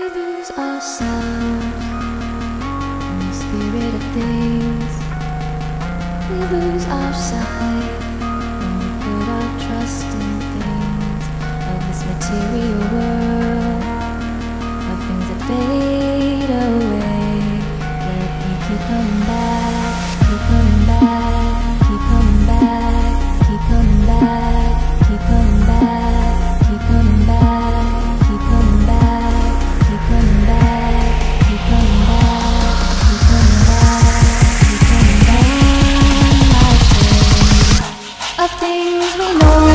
lose ourselves in the spirit of things. We lose our things we know.